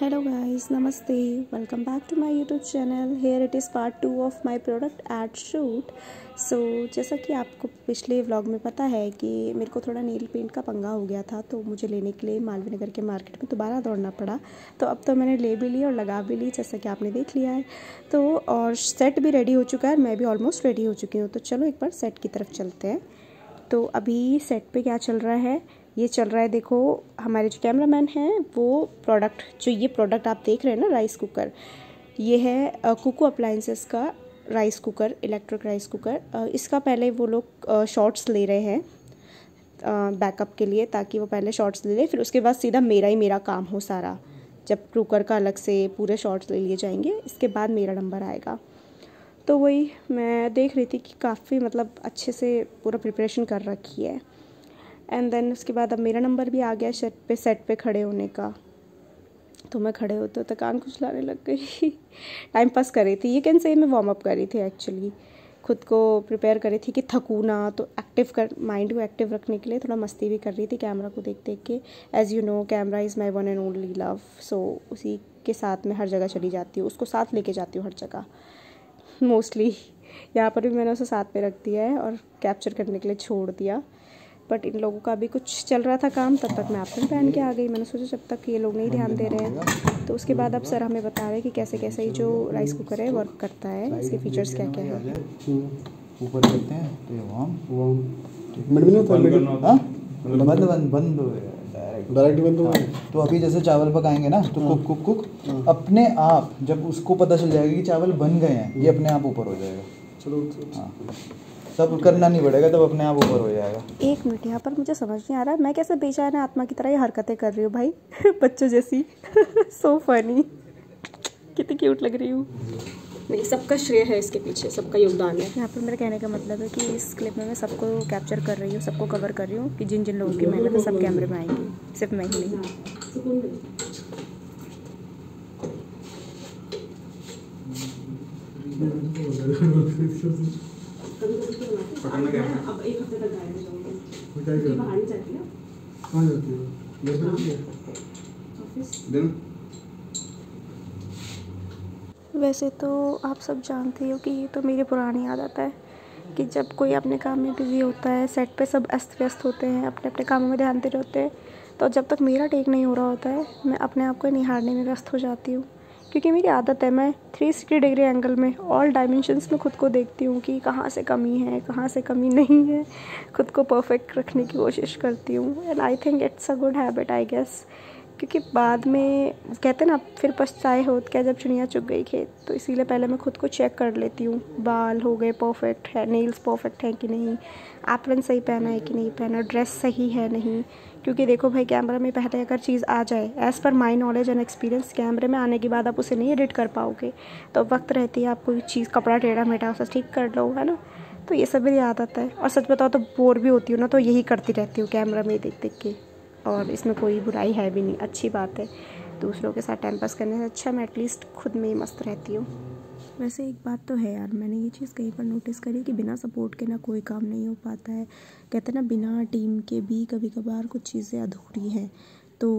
hello, guys. Namaste. Welcome back to my youtube channel. Here it is part two of my product, ad shoot. So जैसा कि आपको पिछले vlog में पता है कि मेरे को थोड़ा नील पेंट का पंगा हो गया था तो मुझे लेने के लिए मालवीय नगर के मार्केट में दोबारा दौड़ना पड़ा। तो अब तो मैंने ले भी ली और लगा भी ली, जैसा कि आपने देख लिया है। तो और सेट भी रेडी हो चुका है मैं भी ऑलमोस्ट रेडी हो चुकी हूँ। तो चलो एक बार सेट की तरफ़ चलते हैं। तो अभी सेट पे क्या चल रहा है? ये चल रहा है, देखो, हमारे जो कैमरामैन हैं, वो प्रोडक्ट जो ये प्रोडक्ट आप देख रहे हैं ना राइस कुकर ये है कुकू अप्लाइंसेस का rice cooker electric rice cooker इसका पहले वो लोग शॉर्ट्स ले रहे हैं बैकअप के लिए, ताकि वो पहले शॉर्ट्स ले लें, फिर उसके बाद सीधा मेरा ही मेरा काम हो सारा, जब कुकर का अलग से पूरे शॉर्ट्स ले लिए जाएँगे, इसके बाद मेरा नंबर आएगा। तो वही, मैं देख रही थी कि काफ़ी मतलब अच्छे से पूरा प्रिपरेशन कर रखी है। एंड देन उसके बाद अब मेरा नंबर भी आ गया सेट पे सेट पे खड़े होने का। तो मैं खड़े होते होते कान खुशलाने लग गई। टाइम पास कर रही थी। ये कैन से मैं वार्म अप कर रही थी एक्चुअली खुद को प्रिपेयर कर रही थी कि थकू ना तो एक्टिव कर माइंड को एक्टिव रखने के लिए थोड़ा मस्ती भी कर रही थी कैमरा को देख देख के। As you know camera is my one and only love so उसी के साथ मैं हर जगह चली जाती हूँ। उसको साथ लेके जाती हूँ हर जगह। मोस्टली यहाँ पर भी मैंने उसे साथ में रख दिया है और कैप्चर करने के लिए छोड़ दिया। बट इन लोगों का भी कुछ चल रहा था काम तब तक मैं एप्पल पहन के आ गई। मैंने सोचा जब तक ये लोग नहीं ध्यान दे रहे हैं तो उसके बाद अब सर हमें बता रहे हैं कि कैसे कैसे ये जो राइस कुकर है वर्क करता है इसके फीचर्स क्या क्या है। ऊपर करते हैं तो ये वार्म हाँ? बंद बंद बंद डायरेक्ट बंद तो अभी जैसे चावल पकाएँगे ना तो कुक कुक कुक अपने आप जब उसको पता चल जाएगा कि चावल बन गए हैं ये अपने आप ऊपर हो जाएगा। चलो। हाँ। सब करना नहीं पड़ेगा तब अपने आप ऊपर हो जाएगा एक मिनट यहाँ पर मुझे समझ नहीं आ रहा मैं कैसे बेचारे आत्मा की तरह ये हरकतें कर रही हूँ भाई बच्चों जैसी सो फनी कितनी क्यूट लग रही हूँ नहीं सबका श्रेय है इसके पीछे सबका योगदान है यहाँ पर मेरे कहने का मतलब है कि इस क्लिप में मैं सबको कैप्चर कर रही हूँ सबको कवर कर रही हूँ कि जिन जिन लोगों की मेहनत है सब कैमरे में आएँगी सिर्फ़ मैं ही नहीं पकड़ना क्या है। अब एक हफ़्ते तक गायब हो जाऊँगी। क्या कर। बाहर नहीं जाती ना कहाँ जाती हो? ऑफ़िस। दिन? वैसे तो आप सब जानते हो कि ये तो मेरी पुरानी आदत है कि जब कोई अपने काम में बिज़ी होता है सेट पे सब अस्त व्यस्त होते हैं अपने अपने कामों में ध्यान दे रहे होते हैं तो जब तक मेरा टेक नहीं हो रहा होता है मैं अपने आप को निहारने में व्यस्त हो जाती हूँ। क्योंकि मेरी आदत है, मैं थ्री सिक्सटी डिग्री एंगल में ऑल डायमेंशंस में खुद को देखती हूँ कि कहाँ से कमी है, कहाँ से कमी नहीं है। खुद को परफेक्ट रखने की कोशिश करती हूँ। And I think it's a good habit I guess क्योंकि बाद में, कहते ना, फिर पछताए हो, क्या जब चिड़िया चुग गई खेत तो इसीलिए पहले मैं खुद को चेक कर लेती हूँ। बाल हो गए परफेक्ट है नेल्स परफेक्ट हैं कि नहीं? एप्रन सही पहना है कि नहीं पहना? ड्रेस सही है नहीं? क्योंकि देखो भाई कैमरा में पहले अगर चीज़ आ जाए as per my knowledge and experience कैमरे में आने के बाद आप उसे नहीं एडिट कर पाओगे। तो वक्त रहती है आप कोई चीज़, कपड़ा टेढ़ा मेढ़ा उसे ठीक कर लो, है ना? तो ये सब मेरी आदत है। और सच बताओ तो बोर भी होती हूँ ना तो यही करती रहती हूँ कैमरा में देख देख के। और इसमें कोई बुराई है भी नहीं, अच्छी बात है। दूसरों के साथ टाइम पास करने से अच्छा मैं एटलीस्ट खुद में ही मस्त रहती हूँ। वैसे एक बात तो है यार, मैंने ये चीज़ कहीं पर नोटिस करी कि बिना सपोर्ट के ना कोई काम नहीं हो पाता है। कहते ना, बिना टीम के भी कभी कभार कुछ चीज़ें अधूरी हैं। तो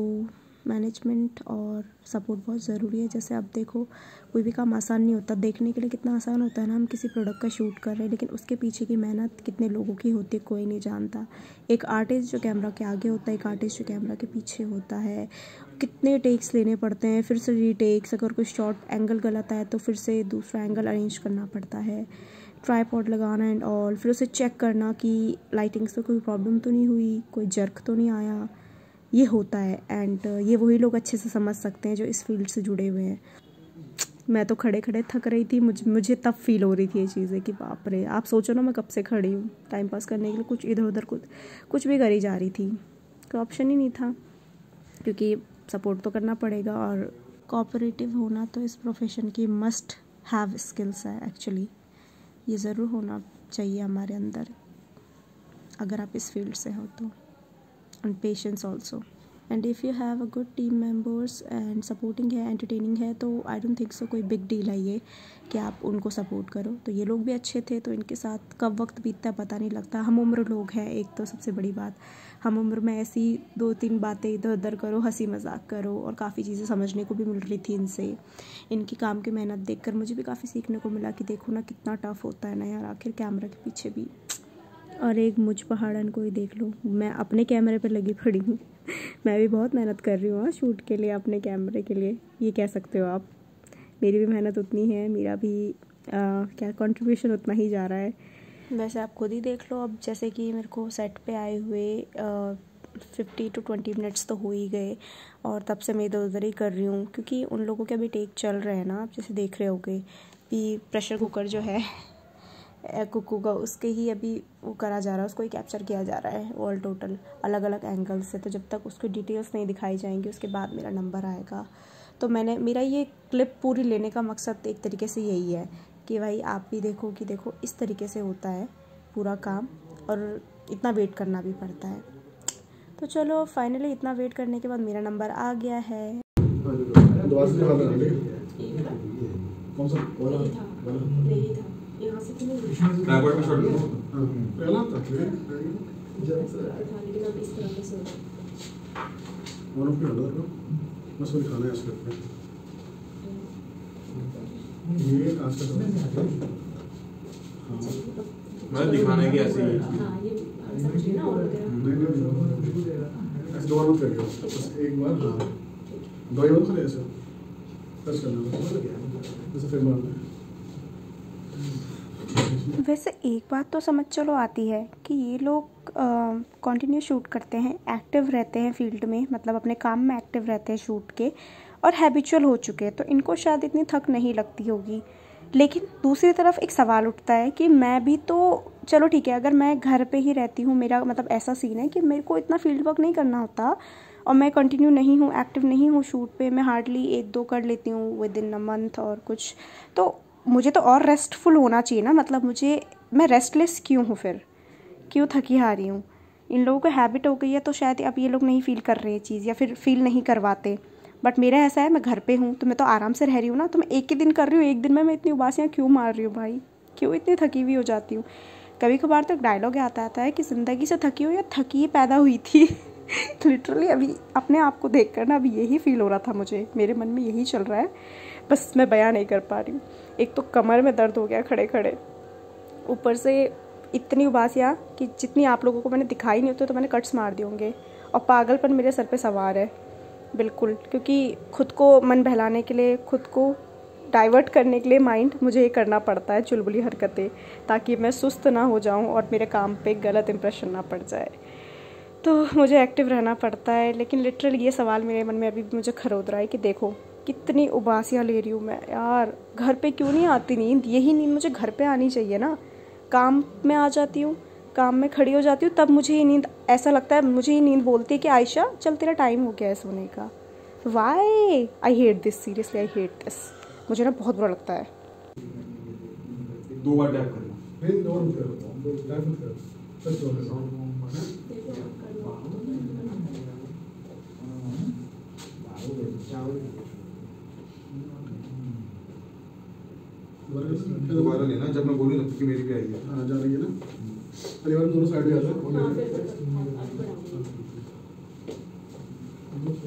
मैनेजमेंट और सपोर्ट बहुत ज़रूरी है। जैसे आप देखो, कोई भी काम आसान नहीं होता। देखने के लिए कितना आसान होता है ना, हम किसी प्रोडक्ट का शूट कर रहे हैं, लेकिन उसके पीछे की मेहनत कितने लोगों की होती है, कोई नहीं जानता। एक आर्टिस्ट जो कैमरा के आगे होता है, एक आर्टिस्ट जो कैमरा के पीछे होता है, कितने टेक्स लेने पड़ते हैं। फिर से रीटेक्स अगर कोई शॉर्ट एंगल गलत है तो फिर से दूसरा एंगल अरेंज करना पड़ता है। ट्राईपॉड लगाना एंड ऑल फिर उसे चेक करना कि लाइटिंग से कोई प्रॉब्लम तो नहीं हुई, कोई जर्क तो नहीं आया। ये होता है एंड ये वही लोग अच्छे से समझ सकते हैं जो इस फ़ील्ड से जुड़े हुए हैं। मैं तो खड़े खड़े थक रही थी, मुझे मुझे तब फील हो रही थी ये चीज़ें कि बाप रे, आप सोचो ना मैं कब से खड़ी हूँ। टाइम पास करने के लिए कुछ इधर उधर कुछ कुछ भी करी जा रही थी। कोई ऑप्शन ही नहीं था, क्योंकि सपोर्ट तो करना पड़ेगा और कोऑपरेटिव होना तो इस प्रोफेशन की मस्ट हैव स्किल्स है एक्चुअली ये ज़रूर होना चाहिए हमारे अंदर, अगर आप इस फ़ील्ड से हो तो। And patience also and if you have a good team members and supporting है एंटरटेनिंग है तो आई डोंट थिंक सो कोई बिग डील है ये कि आप उनको सपोर्ट करो। तो ये लोग भी अच्छे थे तो इनके साथ कब वक्त बीतता पता नहीं लगता। हम उम्र लोग हैं, एक तो सबसे बड़ी बात। हम उम्र में ऐसी दो तीन बातें इधर उधर करो, हँसी मज़ाक करो और काफ़ी चीज़ें समझने को भी मिल रही थी इनसे। इनकी काम की मेहनत देख मुझे भी काफ़ी सीखने को मिला कि देखो ना कितना टफ़ होता है ना यार, आखिर कैमरा के पीछे भी। और एक मुझ पहाड़न को ही देख लो। मैं अपने कैमरे पर लगी पड़ी हूँ। मैं भी बहुत मेहनत कर रही हूँ हाँ शूट के लिए अपने कैमरे के लिए। ये कह सकते हो आप। मेरी भी मेहनत उतनी है मेरा भी आ, क्या कंट्रीब्यूशन उतना ही जा रहा है। वैसे आप खुद ही देख लो अब जैसे कि मेरे को सेट पे आए हुए फिफ्टी टू ट्वेंटी मिनट्स तो हो ही गए। और तब से मैं इधर उधर ही कर रही हूँ क्योंकि उन लोगों के अभी टेक चल रहे हैं ना आप जैसे देख रहे होगे कि प्रेशर कुकर जो है कुकू का उसके ही अभी वो करा जा रहा है उसको ही कैप्चर किया जा रहा है ऑल टोटल अलग अलग एंगल से। तो जब तक उसकी डिटेल्स नहीं दिखाई जाएँगी उसके बाद मेरा नंबर आएगा। तो मैंने मेरा ये क्लिप पूरी लेने का मकसद एक तरीके से यही है कि भाई आप भी देखो कि देखो इस तरीके से होता है पूरा काम और इतना वेट करना भी पड़ता है। तो चलो फाइनली इतना वेट करने के बाद मेरा नंबर आ गया है। कौन सा? यहाँ से बैकवर्ड में छोड़ दो पहला लेकिन अब इस तरह से वन ऑफ़ डालो बस वो दिखाना है इसके पे ये आज का मैं दिखाने की ऐसी हाँ ये समझिए ना और नहीं नहीं ऐसे दो बार कर बस एक बार हाँ दो ही बार खाली ऐसे टच करना बस फिर मारना वैसे एक बात तो समझ चलो आती है कि ये लोग कंटिन्यू शूट करते हैं एक्टिव रहते हैं फ़ील्ड में मतलब अपने काम में एक्टिव रहते हैं शूट के, और हैबिचुअल हो चुके हैं तो इनको शायद इतनी थक नहीं लगती होगी। लेकिन दूसरी तरफ़ एक सवाल उठता है कि मैं भी तो चलो ठीक है, अगर मैं घर पे ही रहती हूँ, मेरा मतलब ऐसा सीन है कि मेरे को इतना फ़ील्ड वर्क नहीं करना होता, और मैं कंटिन्यू नहीं हूँ एक्टिव नहीं हूँ शूट पे, मैं हार्डली एक दो कर लेती हूँ विद इन अ मंथ और कुछ। तो मुझे तो और रेस्टफुल होना चाहिए ना मतलब मुझे, मैं रेस्टलेस क्यों हूँ फिर? क्यों थकी हारी हूँ? इन लोगों को हैबिट हो गई है तो शायद अब ये लोग नहीं फील कर रहे हैं चीज़, या फिर फील नहीं करवाते। बट मेरा ऐसा है, मैं घर पे हूँ तो मैं तो आराम से रह रही हूँ ना तो मैं एक ही दिन कर रही हूँ, एक दिन में मैं इतनी उबासियाँ क्यों मार रही हूँ भाई? क्यों इतनी थकी हुई हो जाती हूँ? कभी कभार तो एक डायलॉग आता आता है कि ज़िंदगी से थकी हो या थकी पैदा हुई थी। लिटरली अभी अपने आप को देख कर ना अभी यही फील हो रहा था मुझे, मेरे मन में यही चल रहा है। बस मैं बयां नहीं कर पा रही हूँ। एक तो कमर में दर्द हो गया खड़े खड़े ऊपर से इतनी उबासियाँ कि जितनी आप लोगों को मैंने दिखाई नहीं होती तो मैंने कट्स मार दिए होंगे। और पागलपन मेरे सर पे सवार है, बिल्कुल। क्योंकि खुद को मन बहलाने के लिए, खुद को डाइवर्ट करने के लिए माइंड मुझे ये करना पड़ता है, चुलबुली हरकतें, ताकि मैं सुस्त ना हो जाऊँ और मेरे काम पे गलत इंप्रेशन ना पड़ जाए। तो मुझे एक्टिव रहना पड़ता है, लेकिन लिटरल ये सवाल मेरे मन में अभी भी मुझे खरोद रहा है कि देखो कितनी उबासियाँ ले रही हूँ मैं यार घर पे क्यों नहीं आती नींद यही नींद मुझे घर पे आनी चाहिए ना काम में आ जाती हूँ काम में खड़ी हो जाती हूँ तब मुझे ये नींद ऐसा लगता है मुझे ये नींद बोलती है कि आयशा चल तेरा टाइम हो गया है सोने का why I hate this seriously I hate this मुझे ना बहुत बुरा लगता है दो बार टैप दोबारा लेना जब मैं बोलूँ तब कि मेरी भी आई है हाँ जा रही है ना? अरे बार दोनों साइड में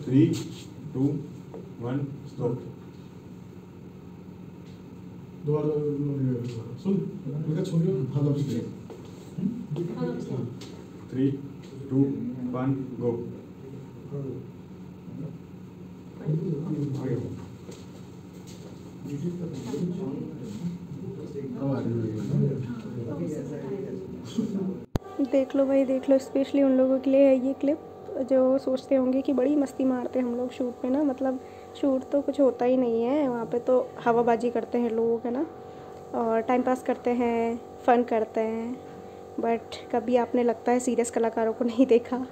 थ्री टू वन स्टॉप दोबारा सुन बेटा छोड़ियो हाथ से थ्री टू वन गो आगे देख लो भाई, देख लो स्पेशली उन लोगों के लिए है ये क्लिप जो सोचते होंगे कि बड़ी मस्ती मारते हैं हम लोग शूट पे ना मतलब शूट तो कुछ होता ही नहीं है, वहाँ पे तो हवाबाजी करते हैं लोग है ना, और टाइम पास करते हैं फ़न करते हैं बट कभी आपने लगता है सीरियस कलाकारों को नहीं देखा?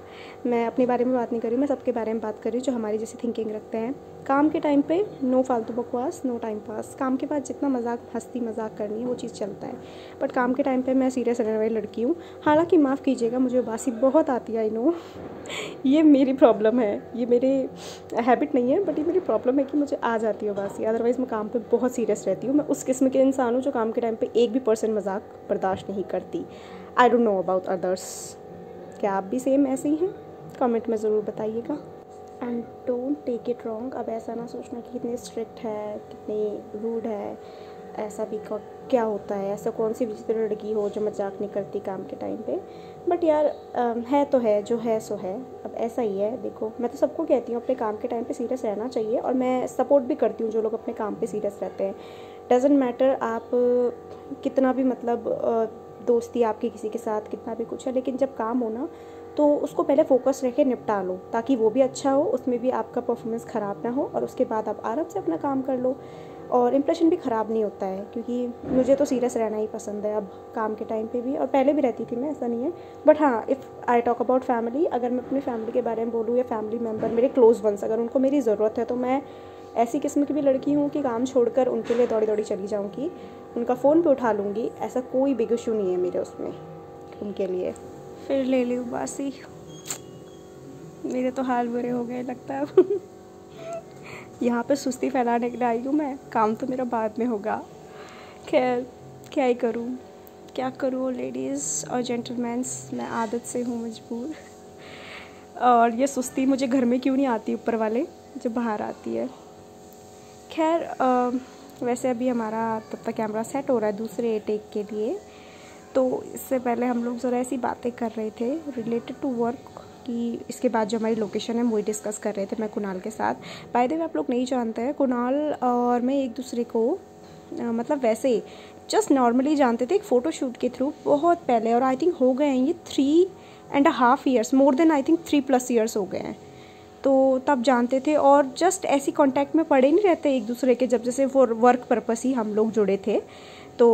मैं अपने बारे में बात नहीं कर रही, मैं सबके बारे में बात कर रही हूँ जो हमारी जैसी थिंकिंग रखते हैं। काम के टाइम पे नो फालतू बकवास नो टाइम पास काम के बाद जितना मज़ाक, हंसती मज़ाक करनी है, वो चीज़ चलता है. बट काम के टाइम पे मैं सीरियस रहने वाली लड़की हूँ. हालाँकि माफ़ कीजिएगा, मुझे बासी बहुत आती है आई नो ये मेरी प्रॉब्लम है. ये मेरे हैबिट नहीं है बट ये मेरी प्रॉब्लम है कि मुझे आ जाती है बासी अदरवाइज़ मैं काम पर बहुत सीरियस रहती हूँ. मैं उस किस्म के इंसान हूँ जो काम के टाइम पर एक भी पर्सन मज़ाक बर्दाश्त नहीं करती. I don't know about others क्या आप भी सेम ऐसे ही हैं? कमेंट में ज़रूर बताइएगा. And don't take it wrong अब ऐसा ना सोचना कि कितनी स्ट्रिक्ट है कितनी रूड है ऐसा भी क्या होता है? ऐसा कौन सी विचित्र लड़की हो जो मज़ाक नहीं करती काम के टाइम पे? बट यार आ, है तो है जो है सो है। अब ऐसा ही है देखो। मैं तो सबको कहती हूँ अपने काम के टाइम पे सीरियस रहना चाहिए और मैं सपोर्ट भी करती हूँ जो लोग अपने काम पे सीरियस रहते हैं। डजेंट मैटर आप कितना भी मतलब दोस्ती आपकी किसी के साथ कितना भी कुछ है लेकिन जब काम हो ना तो उसको पहले फोकस रह के निपटा लो, ताकि वो भी अच्छा हो, उसमें भी आपका परफॉर्मेंस ख़राब ना हो, और उसके बाद आप आराम से अपना काम कर लो। और इम्प्रेशन भी ख़राब नहीं होता है, क्योंकि मुझे तो सीरियस रहना ही पसंद है अब काम के टाइम पे भी, और पहले भी रहती थी मैं, ऐसा नहीं है। बट हाँ if I talk about family अगर मैं अपनी फैमिली के बारे में बोलूँ या फैमिली मेंबर मेरे क्लोज वंस अगर उनको मेरी ज़रूरत है तो मैं ऐसी किस्म की भी लड़की हूँ कि काम छोड़कर उनके लिए दौड़ी दौड़ी चली जाऊँगी, उनका फ़ोन भी उठा लूँगी, ऐसा कोई बिग इशू नहीं है मेरे उसमें, उनके लिए। फिर ले ली बासी। मेरे तो हाल बुरे हो गए, लगता है। यहाँ पे सुस्ती फैलाने के लिए आई हूँ मैं। काम तो मेरा बाद में होगा। खैर, क्या ही करूँ? क्या करूँ लेडीज़ और जेंटलमैन्स मैं आदत से हूँ मजबूर। और ये सुस्ती मुझे घर में क्यों नहीं आती, ऊपर वाले? जब बाहर आती है। खैर वैसे अभी हमारा तब तक कैमरा सेट हो रहा है दूसरे टेक के लिए। तो इससे पहले हम लोग ज़रा ऐसी बातें कर रहे थे रिलेटेड टू वर्क कि इसके बाद जो हमारी लोकेशन है वही डिस्कस कर रहे थे मैं कुणाल के साथ। बाय द वे आप लोग नहीं जानते हैं कुणाल और मैं एक दूसरे को आ, मतलब वैसे जस्ट नॉर्मली जानते थे एक फ़ोटो शूट के थ्रू बहुत पहले और आई थिंक हो गए हैं ये three and half years more than I think three plus years हो गए हैं। तो तब जानते थे और जस्ट ऐसी कांटेक्ट में पड़े नहीं रहते एक दूसरे के जब जैसे वो वर्क पर्पस ही हम लोग जुड़े थे। तो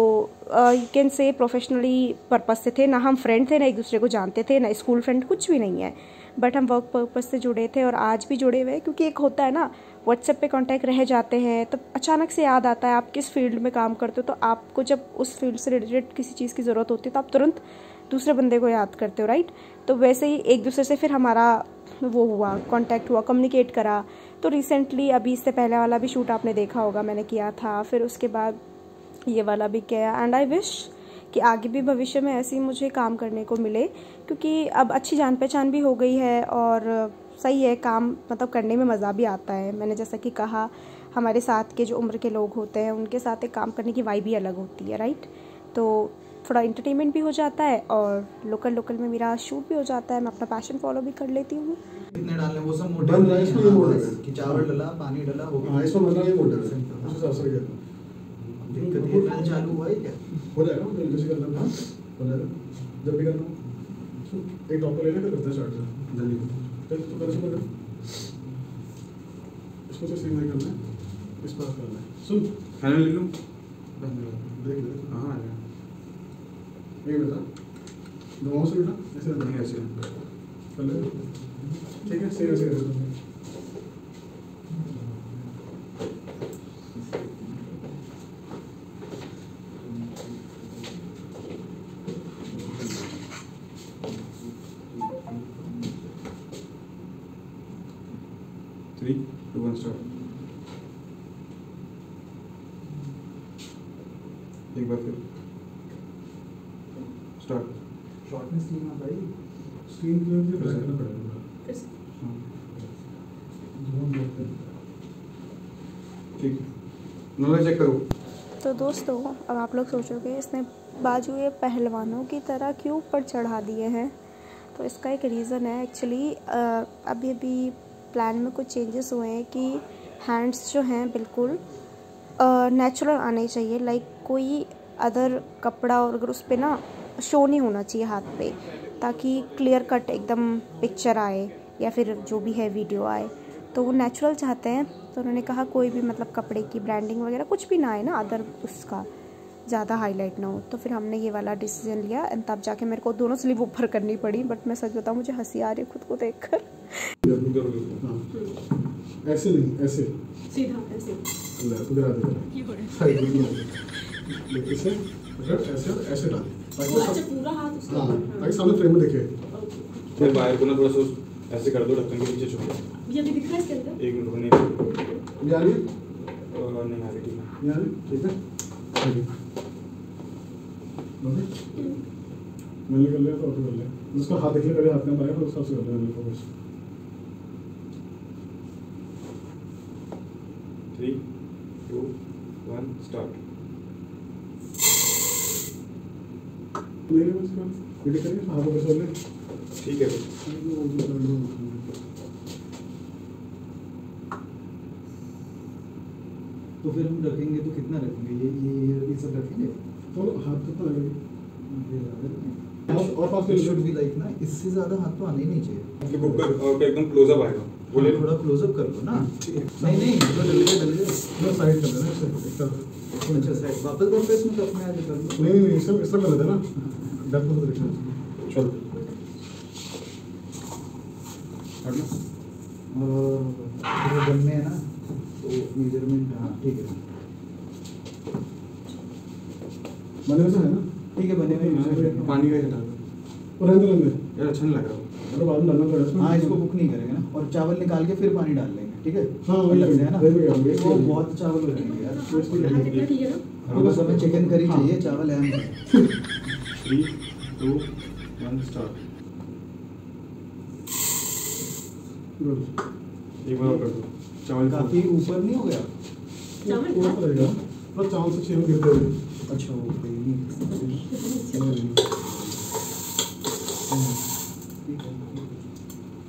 you can say professionally purpose से थे, ना हम फ्रेंड थे, ना एक दूसरे को जानते थे, ना स्कूल फ्रेंड कुछ भी नहीं है। बट हम वर्क पर्पज से जुड़े थे और आज भी जुड़े हुए हैं, क्योंकि एक होता है ना व्हाट्सएप पे कांटेक्ट रह जाते हैं तो अचानक से याद आता है, आप किस फ़ील्ड में काम करते हो तो आपको जब उस फ़ील्ड से रिलेटेड किसी चीज़ की ज़रूरत होती है तो आप तुरंत दूसरे बंदे को याद करते हो राइट तो वैसे ही एक दूसरे से फिर हमारा वो हुआ कांटेक्ट हुआ कम्युनिकेट करा। तो रिसेंटली अभी इससे पहले वाला भी शूट आपने देखा होगा, मैंने किया था, फिर उसके बाद ये वाला भी किया एंड आई विश कि आगे भी भविष्य में ऐसे ही मुझे काम करने को मिले क्योंकि अब अच्छी जान पहचान भी हो गई है और सही है काम मतलब करने में मज़ा भी आता है। मैंने जैसा कि कहा हमारे साथ के जो उम्र के लोग होते हैं उनके साथ एक काम करने की वाई भी अलग होती है राइट तो थोड़ा इंटरटेनमेंट भी हो जाता है और लोकल लोकल में मेरा शूट भी हो जाता है। मैं अपना पैशन फॉलो भी कर लेती हूँ। कितने डालने? वो सब मोटे कि चावल डाला पानी डाला इसमें मतलब ये है। ये नल चालू हुआ है क्या? हो जाएगा मतलब जैसे करना हाँ हो जाएगा। जब भी करना। एक टॉपर ले लेकर करते स्टार्ट जल्दी। चल तो कर शुरू कर। इसको तो सीधा करना है। इस पास करना है। सुन। फाइनल ले लूँ? देख ले। हाँ आ गया। ये बता। दो से उठा ऐसे नहीं ऐसे। कर ले ठीक है सही ऐसे कर स्टार्ट एक बार फिर। स्टार्ट शॉर्टनेस नहीं आ भाई। स्क्रीन क्लियर भी करना पड़ेगा ठीक। नॉलेज चेक करो। तो दोस्तों अब आप लोग सोचोगे इसने बाजू ये पहलवानों की तरह क्यों ऊपर चढ़ा दिए हैं? तो इसका एक रीज़न है एक्चुअली अभी अभी प्लान में कुछ चेंजेस हुए हैं कि हैंड्स जो हैं बिल्कुल नेचुरल आने चाहिए। लाइक कोई अदर कपड़ा और अगर उस पर ना शो नहीं होना चाहिए हाथ पे, ताकि क्लियर कट एकदम पिक्चर आए या फिर जो भी है वीडियो आए। तो वो नेचुरल चाहते हैं तो उन्होंने कहा कोई भी मतलब कपड़े की ब्रांडिंग वगैरह कुछ भी ना आए ना अदर उसका। ज़्यादा हाईलाइट ना हो तो फिर हमने ये वाला डिसीज़न लिया एंड तब जाके मेरे को दोनों स्लीव ऊपर करनी पड़ी बट मैं सच बताऊँ मुझे हँसी आ रही है खुद को देख कर ऐसे नहीं ऐसे। सीधा ऐसे। ऐसे ऐसे डाल ताकि पूरा हाथ हाँ ताकि सामने फ्रेम में दिखे। फिर वायर को ना थोड़ा सा ऐसे कर दो ढक्कन के नीचे छुप जाए ये अभी दिख रहा है इसके अंदर? एक मिनट नहीं ये आ रही नहीं आ रही ठीक है। मैंने कर लिया तो ऑटो कर लिया उसका हाथ देख पहले हाथ में आएगा फिर उसका से कर लेना focus three two one start ले ले उसका वीडियो करिए हाथों पे छोड़ ले ठीक है तो फिर हम रखेंगे तो कितना रखेंगे? ये ये ये ये सब रखेंगे तो हाथ ये नहीं। और- और पास ले It लो। should ना इससे ज़्यादा हाथ तो आने ही नहीं चाहिए। कुकर और एकदम क्लोजअप आएगा। वो ले लो थोड़ा क्लोजअप कर लो ना। नहीं नहीं तो गया डल गया मैं साइड कर देना इसे एक तरफ़ अच्छा साइड वापस वापस में तो अपने आगे कर लो। नहीं नहीं नहीं इसे इस तरह कर देना डेप्थ को देखना चलो। हट लो और गन में है ना तो मेज़रमेंट हाँ ठीक है। मैंने वैसा है ना? ठीक है बने हुए। पानी का ही और रहने दो रहने यार अच्छा नहीं लग रहा। अरे बाद में डालना पड़ेगा। हाँ इसको कुक नहीं करेंगे ना। और चावल निकाल के फिर पानी डाल लेंगे ठीक है? हाँ, वही अलग से है ना। वो बहुत चावल हो जाएँगे यार। हाँ, इतना ठीक है ना? तो बस हमें चिकन करी हाँ। चाहिए चावल है हमें थ्री टू वन स्टार्ट एक बार कर दो। चावल काफ़ी ऊपर नहीं हो गया? चावल ऊपर रहेगा पर मतलब चावल से छह गिरते हुए। अच्छा वो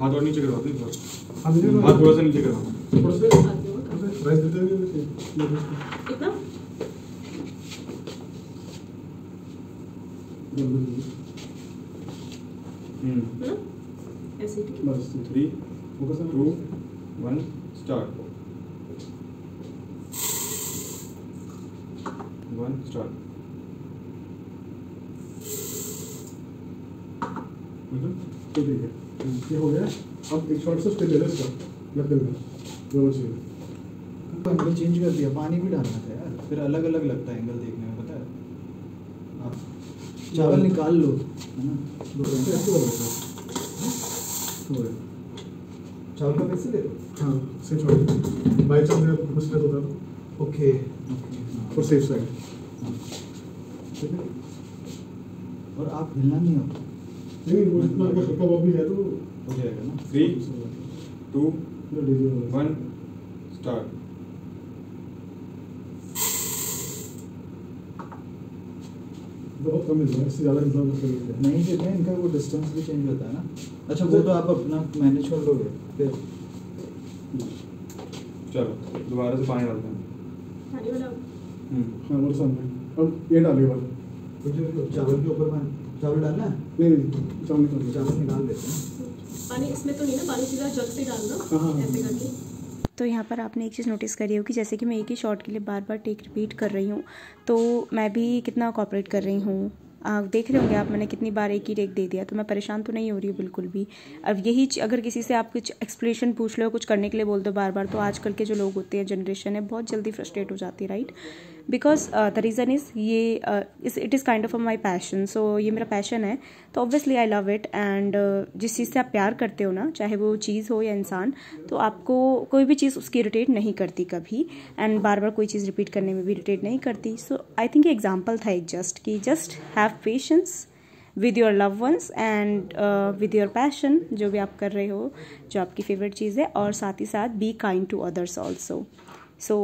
हाथ और नीचे करवा प्लीज़ हाथ थोड़ा सा नीचे करवा थोड़ा सा राइस देते हुए इतना? हम्म। ऐसे ठीक बस 3 फोकस ऑन 2 1 स्टार्ट करो वन स्टार्ट तो ठीक है ये हो गया। अब एक से ले में एंगल चेंज कर दिया पानी भी डालना था यार। फिर अलग अलग लगता है एंगल देखने में पता है? आप चावल निकाल लो है ना? चावल का पैसे ले लो हाँ से छोड़ बाई चांस अगर मिस्टेक ले है okay okay for safe side ठीक है और आप हिलना नहीं हो नहीं वो इतना आपका सबका वो भी है तो हो जाएगा ना थ्री टू वन स्टार्ट बहुत कम मिल रहा है इससे ज़्यादा मिलता है नहीं फिर नहीं इनका वो डिस्टेंस भी चेंज होता है ना। अच्छा वो तो आप अपना मैनेज कर लोगे फिर? चलो दोबारा से पानी डालते हैं। हम्म। हाँ मेरे सामने। अब ये डालिए वाला। चावल के ऊपर पानी चावल डालना है? नहीं नहीं चावल निकाल दो चावल निकाल देते हैं। पानी इसमें तो नहीं ना पानी सीधा जग से डालना। हाँ, हाँ, ऐसे हाँ। करके। तो यहाँ पर आपने एक चीज़ नोटिस करी होगी, जैसे कि मैं एक ही शॉट के लिए बार बार टेक रिपीट कर रही हूँ तो मैं भी कितना कॉपरेट कर रही हूँ? देख रहे होंगे, आप मैंने कितनी बार एक ही टेक दे दिया तो मैं परेशान तो नहीं हो रही हूँ बिल्कुल भी। अब यही अगर किसी से आप कुछ एक्सप्लेनेशन पूछ लो, कुछ करने के लिए बोल दो बार बार तो आजकल के जो लोग होते हैं जनरेशन है, बहुत जल्दी फ्रस्ट्रेट हो जाती है right because the reason is ये it is kind of my passion so ये मेरा पैशन है तो obviously I love it and जिस चीज़ से आप प्यार करते हो ना चाहे वो चीज़ हो या इंसान तो आपको कोई भी चीज़ उसकी इरिटेट नहीं करती कभी एंड बार बार कोई चीज़ रिपीट करने में भी इरिटेट नहीं करती सो आई थिंक ये एग्ज़ाम्पल था एक जस्ट कि just have patience with your love ones and with your passion जो भी आप कर रहे हो जो आपकी फेवरेट चीज़ है और साथ ही साथ be kind to others also so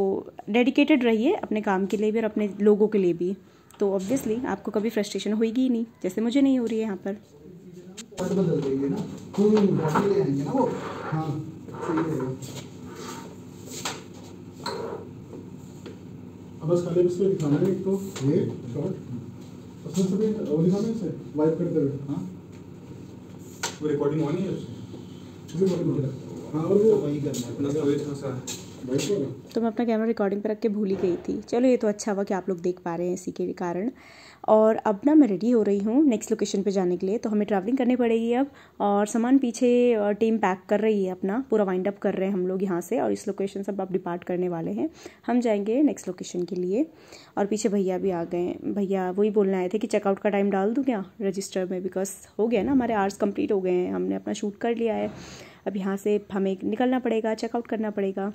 dedicated रहिए अपने काम के लिए भी और अपने लोगों के लिए भी। तो ऑब्वियसली आपको कभी फ्रस्ट्रेशन होगी ही नहीं जैसे मुझे नहीं हो रही है यहाँ पर। वो हाँ बस खाली इसमें दिखाना है एक तो। ये? शॉट उसमें सभी वो दिखाना है इसे? वाइप करते हुए। हाँ। वो रिकॉर्डिंग ऑन ही है इसे बॉडी हाँ और तो वो वही करना अपना पड़ेगा स्टोरेज कहाँ सा है? तो मैं अपना कैमरा रिकॉर्डिंग पर रख के भूल ही गई थी। चलो, ये तो अच्छा हुआ कि आप लोग देख पा रहे हैं इसी के कारण। और अब ना मैं रेडी हो रही हूँ नेक्स्ट लोकेशन पे जाने के लिए। तो हमें ट्रैवलिंग करनी पड़ेगी अब। और सामान पीछे टीम पैक कर रही है अपना। पूरा वाइंड अप कर रहे हैं हम लोग यहाँ से। और इस लोकेशन से अब डिपार्ट करने वाले हैं। हम जाएँगे नेक्स्ट लोकेशन के लिए। और पीछे भैया भी आ गए भैया वही बोलने आए थे कि चेकआउट का टाइम डाल दूँ क्या रजिस्टर में? बिकॉज़ हो गया ना, हमारे आर्स कंप्लीट हो गए हैं। हमने अपना शूट कर लिया है। अब यहाँ से हमें निकलना पड़ेगा चेकआउट करना पड़ेगा।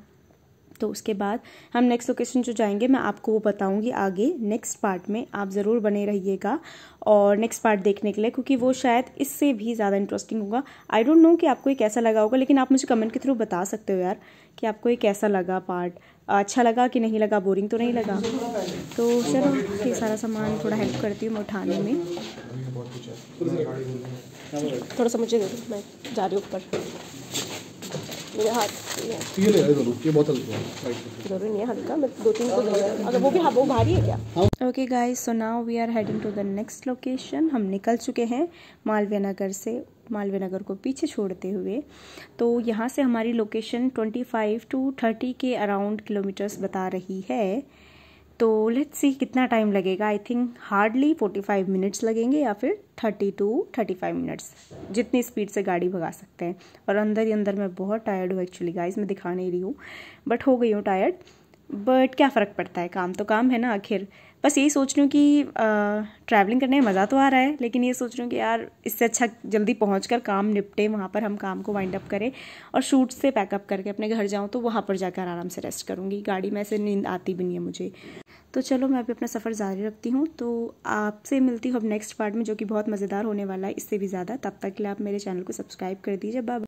तो उसके बाद हम नेक्स्ट लोकेशन जो जाएँगे, मैं आपको वो बताऊँगी आगे नेक्स्ट पार्ट में। आप ज़रूर बने रहिएगा और नेक्स्ट पार्ट देखने के लिए, क्योंकि वो शायद इससे भी ज़्यादा इंटरेस्टिंग होगा। आई डोंट नो कि आपको ये कैसा लगा होगा, लेकिन आप मुझे कमेंट के थ्रू बता सकते हो यार कि आपको ये कैसा लगा पार्ट अच्छा लगा कि नहीं लगा? बोरिंग तो नहीं लगा? तो चलो, ये सारा सामान थोड़ा हेल्प करती हूँ मैं उठाने में। थोड़ा सा मुझे दे दो, मैं जा रही हूँ ऊपर। मेरे हाथ ये ले दोनों ये बोतल है ज़रूरी नहीं है हल्का मैं दो तीन को अगर वो भी हाँ वो भारी है क्या? Okay guys so now we are heading to the next location हम निकल चुके हैं मालवीय नगर से मालवीय नगर को पीछे छोड़ते हुए। तो यहाँ से हमारी लोकेशन 25 टू 30 के अराउंड किलोमीटर्स बता रही है। तो लेट्स सी कितना टाइम लगेगा? आई थिंक हार्डली 45 मिनट्स लगेंगे या फिर 30 टू 35 मिनट्स जितनी स्पीड से गाड़ी भगा सकते हैं। और अंदर ही अंदर मैं बहुत टायर्ड हूँ एक्चुअली गाइस मैं दिखा नहीं रही हूँ बट हो गई हूँ टायर्ड बट क्या फ़र्क पड़ता है? काम तो काम है ना, आखिर। बस यही सोच रही हूँ कि ट्रैवलिंग करने में मज़ा तो आ रहा है, लेकिन ये सोच रही हूँ कि यार इससे अच्छा जल्दी पहुँच कर काम निपटे, वहाँ पर हम काम को वाइंड अप करें और शूट से पैकअप करके अपने घर जाऊँ तो वहाँ पर जाकर आराम से रेस्ट करूँगी। गाड़ी में ऐसे नींद आती भी नहीं है मुझे। तो चलो मैं अभी अपना सफ़र जारी रखती हूँ। तो आपसे मिलती हूँ अब नेक्स्ट पार्ट में, जो कि बहुत मज़ेदार होने वाला है, इससे भी ज़्यादा। तब तक के लिए आप मेरे चैनल को सब्सक्राइब कर दीजिए। बाय